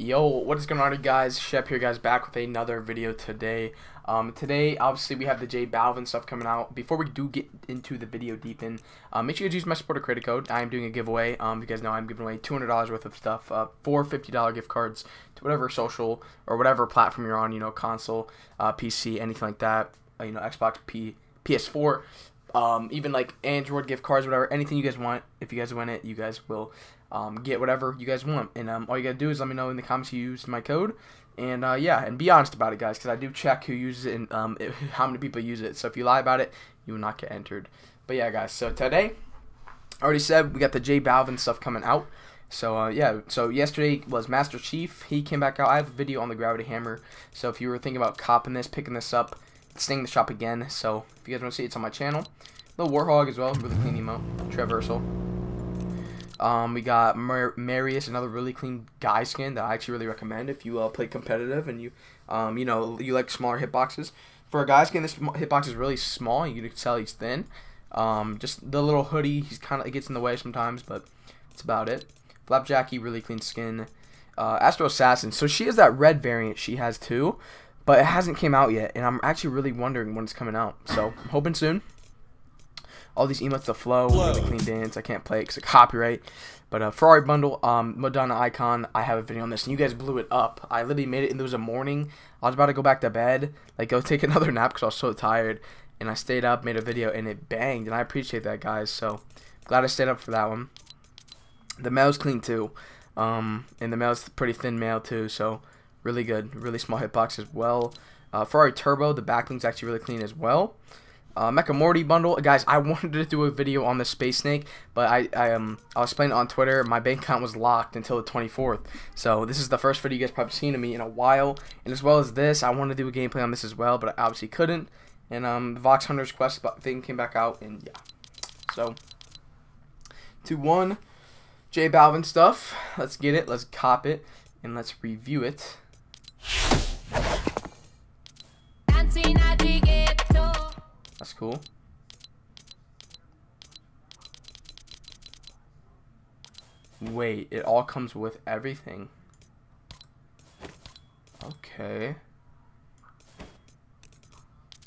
Yo, what is going on guys? Shep here guys back with another video today. Um, today, obviously, we have the J Balvin stuff coming out. Before we do get into the video deep in, um, make sure you guys use my supporter credit code. I am doing a giveaway. Um, you guys know I'm giving away $200 worth of stuff, uh, four $50 gift cards to whatever social or whatever platform you're on, you know, console, uh, PC, anything like that, uh, you know, Xbox, P, PS4, um, even like Android gift cards, whatever, anything you guys want. If you guys win it, you guys will um, get whatever you guys want. And um, all you gotta do is let me know in the comments you used my code. And uh, yeah, and be honest about it, guys, because I do check who uses it and um, it, how many people use it. So if you lie about it, you will not get entered. But yeah, guys. So today, I already said we got the J Balvin stuff coming out. So uh, yeah, so yesterday was Master Chief. He came back out. I have a video on the Gravity Hammer. So if you were thinking about copping this, picking this up, staying in the shop again. So if you guys want to see it, it's on my channel. Little Warhog as well, really clean emote. Traversal. Um, we got Mar Marius, another really clean guy skin that I actually really recommend if you uh, play competitive and you, um, you know, you like smaller hitboxes. For a guy skin, this hitbox is really small. You can tell he's thin. Um, just the little hoodie, he's kind of it gets in the way sometimes, but that's about it. Flapjackie, really clean skin. Uh, Astro Assassin, so she has that red variant she has too, but it hasn't came out yet, and I'm actually really wondering when it's coming out. So hoping soon all these emotes to flow, flow. really clean dance. I can't play it because of copyright. But uh, Ferrari bundle, um, Madonna icon. I have a video on this, and you guys blew it up. I literally made it, and there was a morning. I was about to go back to bed, like go take another nap because I was so tired, and I stayed up, made a video, and it banged. And I appreciate that, guys. So glad I stayed up for that one. The mail's clean too, um, and the mail's pretty thin mail too. So really good, really small hitbox as well. Uh, Ferrari Turbo, the back bling's actually really clean as well uh, Mecha Morty bundle. Guys, I wanted to do a video on the Space Snake, but I, I, um, I was playing on Twitter. My bank account was locked until the 24th. So this is the first video you guys probably seen of me in a while. And as well as this, I wanted to do a gameplay on this as well, but I obviously couldn't. And um, the Vox Hunters Quest thing came back out, and yeah. So, 2-1, J Balvin stuff. Let's get it, let's cop it, and let's review it. That's cool. Wait, it all comes with everything. Okay.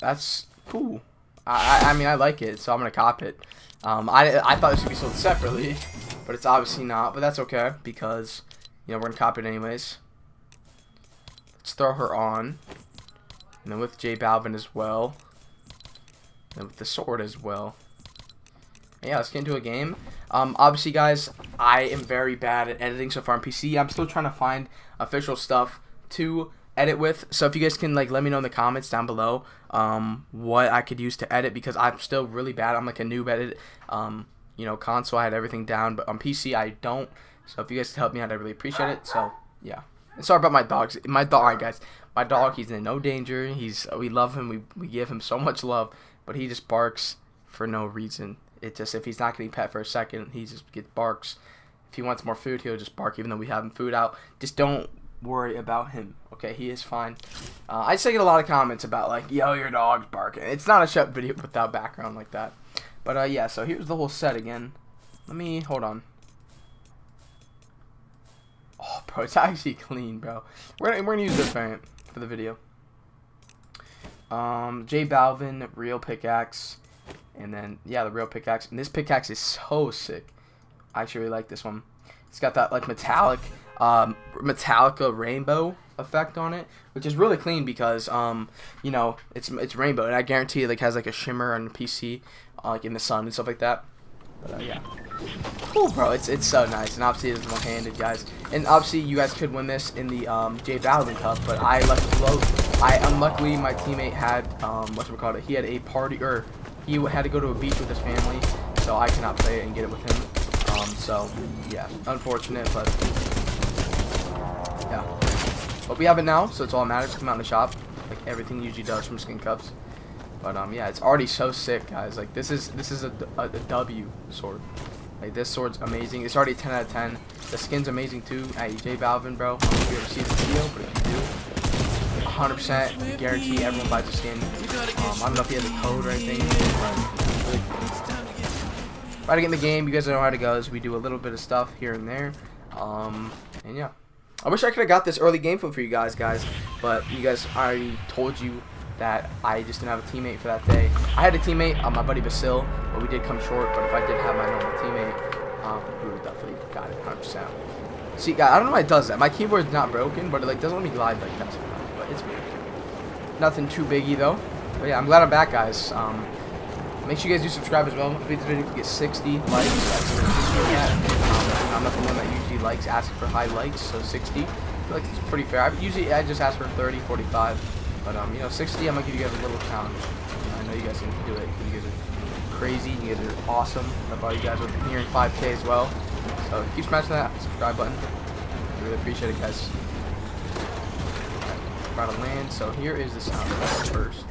That's cool. I, I, I mean, I like it, so I'm going to cop it. Um, I, I thought this would be sold separately, but it's obviously not. But that's okay, because, you know, we're going to cop it anyways. Let's throw her on. And then with J Balvin as well. And with the sword as well. Yeah, let's get into a game. Um, obviously, guys, I am very bad at editing so far on PC. I'm still trying to find official stuff to edit with. So if you guys can like let me know in the comments down below um, what I could use to edit because I'm still really bad. I'm like a noob at it. Um, you know, console I had everything down, but on PC I don't. So if you guys could help me out, I'd really appreciate it. So yeah. And sorry about my dogs. My dog, guys. My dog, he's in no danger. He's we love him. We we give him so much love but he just barks for no reason. It just if he's not getting pet for a second, he just gets barks. If he wants more food, he'll just bark even though we have him food out. Just don't worry about him. Okay, he is fine. Uh, I just get a lot of comments about like, yo, your dog's barking. It's not a shut video without background like that. But uh, yeah, so here's the whole set again. Let me hold on. Oh, bro, it's actually clean, bro. We're gonna, we're gonna use this variant for the video. Um, J Balvin, real pickaxe. And then, yeah, the real pickaxe. And this pickaxe is so sick. I actually really like this one. It's got that, like, metallic, um, Metallica rainbow effect on it, which is really clean because, um, you know, it's it's rainbow. And I guarantee it, like, has, like, a shimmer on the PC, uh, like, in the sun and stuff like that. But, uh, yeah. Cool, bro. It's it's so nice. And obviously, it's one-handed, guys. And obviously, you guys could win this in the um, J Cup, but I left low. I unluckily my teammate had um, what's it called? He had a party, or he had to go to a beach with his family, so I cannot play it and get it with him. Um, so yeah, unfortunate, but yeah. But we have it now, so it's all that matters. Come out in the shop, like everything usually does from Skin Cups. But um, yeah, it's already so sick, guys. Like this is this is a, a, a W sword. Like this sword's amazing. It's already 10 out of 10. The skin's amazing too. Hey, J Balvin, bro. I don't know if you ever see this video, but if you do, 100% guarantee everyone buys the skin. Um, I don't know if he has a code or anything, but Try to get in the game. You guys know how it goes. We do a little bit of stuff here and there. Um, and yeah. I wish I could have got this early game for you guys, guys. But you guys already told you that I just didn't have a teammate for that day. I had a teammate, uh, my buddy Basil, but we did come short. But if I did have my normal teammate, um, we would definitely got it 100%. See, I don't know why it does that. My keyboard's not broken, but it like doesn't let me glide like that. But it's weird. Nothing too biggy though. But yeah, I'm glad I'm back, guys. Um, make sure you guys do subscribe as well. If this video can get 60 likes, that's um, I'm not the one that usually likes asking for high likes, so 60. I feel like it's pretty fair. I usually I just ask for 30, 45. But um, you know, 60, I'm gonna give you guys a little challenge. I know you guys can do it. You guys are crazy. You guys are awesome. I thought you guys were nearing 5K as well. So keep smashing that subscribe button. I really appreciate it, guys. About to land. So here is the sound first.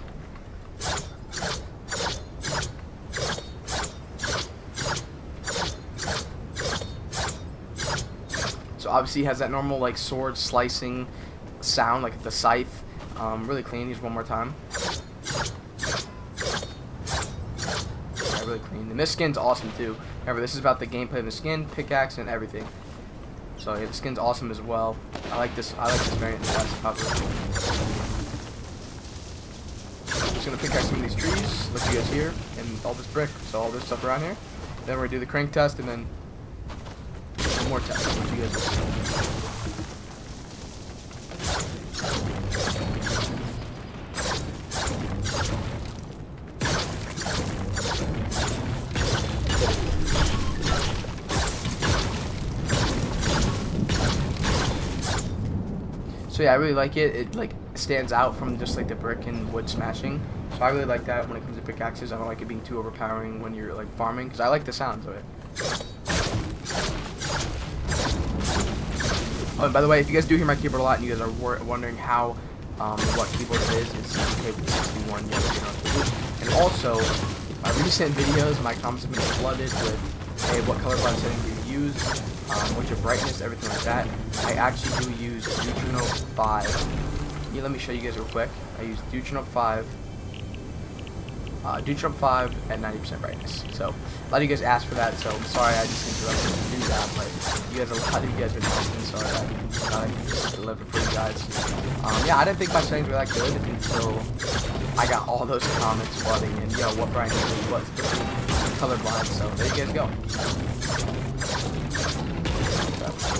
So obviously has that normal like sword slicing sound, like the scythe. Um, really clean. these one more time. Yeah, really clean. And this skin's awesome too. Remember, this is about the gameplay of the skin, pickaxe, and everything. So yeah, the skin's awesome as well. I like this. I like this variant. I'm just gonna pickaxe some of these trees. Look you guys here, and all this brick. So all this stuff around here. Then we're gonna do the crank test, and then one more test. So yeah, I really like it. It like stands out from just like the brick and wood smashing. So I really like that when it comes to pickaxes. I don't like it being too overpowering when you're like farming because I like the sounds of it. Oh, and by the way, if you guys do hear my keyboard a lot and you guys are wondering how um, what keyboard it is, it's CK61. Yes, you know. And also, my recent videos, my comments have been flooded with, hey, what color blend setting do you use? Um, with your brightness, everything like that. I actually do use Neutrino 5. Yeah, let me show you guys real quick. I use Neutrino 5. Uh, Neutrino 5 at 90% brightness. So, a lot of you guys asked for that, so I'm sorry I just interrupted to do that, but you guys, a lot of you guys been asking, so I, just delivered for you guys. Um, yeah, I didn't think my settings were that good until I got all those comments flooding, and yo, what brightness was colorblind, so there you guys go.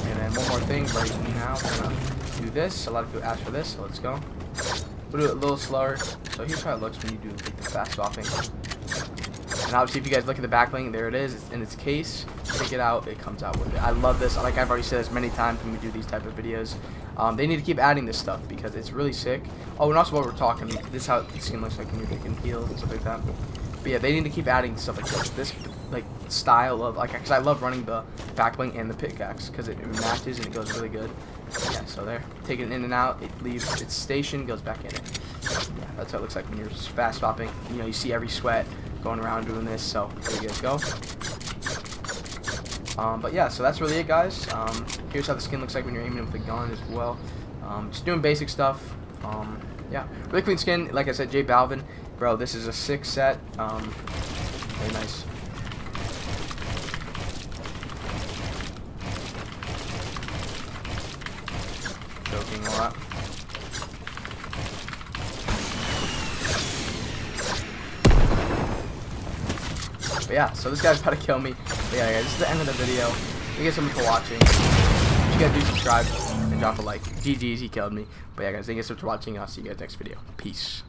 And then one more thing right now, we're gonna do this. A lot of people ask for this, so let's go. We'll do it a little slower. So here's how it looks when you do like, the fast swapping. And obviously, if you guys look at the back bling, there it is. It's in its case. Take it out. It comes out with it. I love this. Like I've already said this many times when we do these type of videos. Um, they need to keep adding this stuff because it's really sick. Oh, and also while we're talking, this is how the skin looks like when you're making heals and stuff like that. But yeah, they need to keep adding stuff like this. This like style of like because I love running the back and the pickaxe because it matches and it goes really good. Yeah, so there, taking it in and out, it leaves its station, goes back in it. Yeah, that's how it looks like when you're fast swapping. You know, you see every sweat going around doing this. So there you guys go. Um, but yeah, so that's really it, guys. Um, here's how the skin looks like when you're aiming with the gun as well. Um, just doing basic stuff. Um, yeah, really clean skin. Like I said, J Balvin, bro. This is a six set. Um, very nice. Joking a lot. But yeah, so this guy's about to kill me. But yeah, guys, this is the end of the video. Thank you guys so much for watching. If you guys do subscribe and drop a like. GG's, he killed me. But yeah, guys, thank you so much for watching. I'll see you guys next video. Peace.